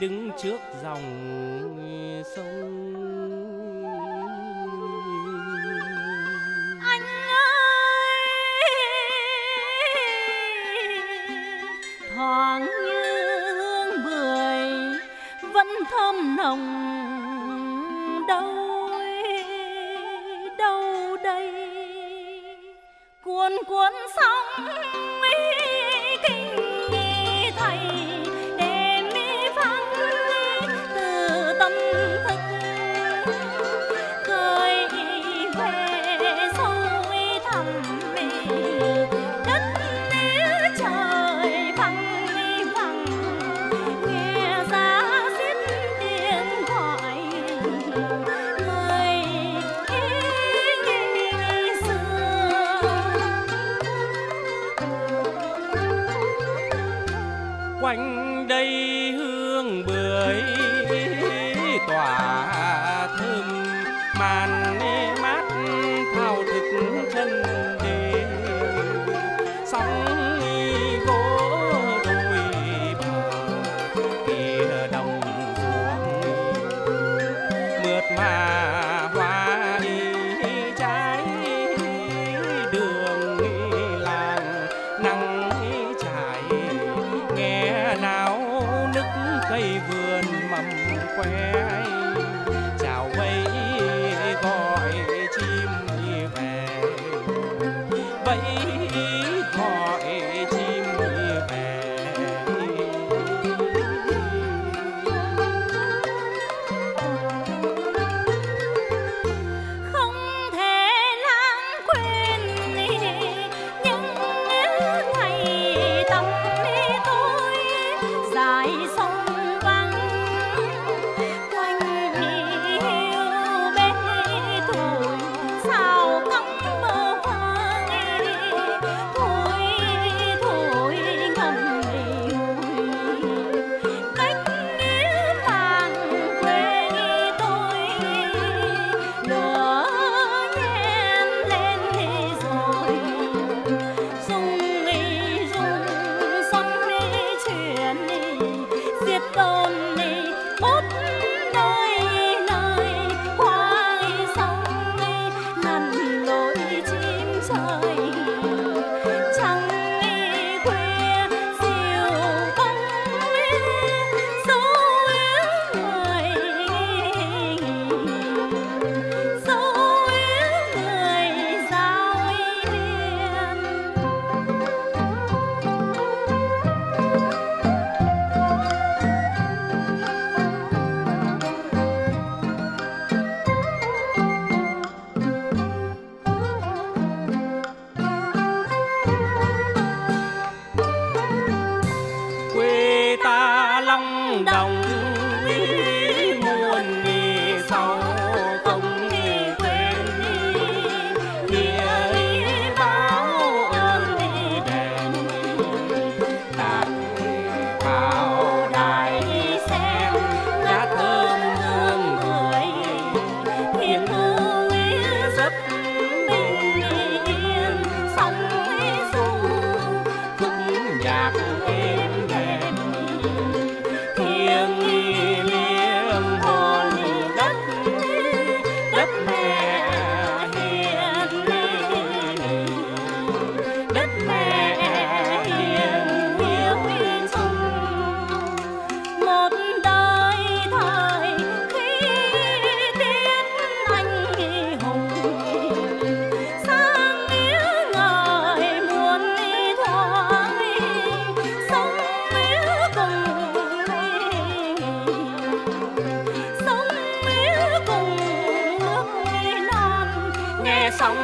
đứng trước dòng sông. Thoáng như hương bưởi vẫn thơm nồng quanh đây hương bưởi, tỏa thơm màn mát thao thực chân đề sóng gỗ đùi bờ kia đồng ruộng, mượt mà vườn mầm khoe nghe xong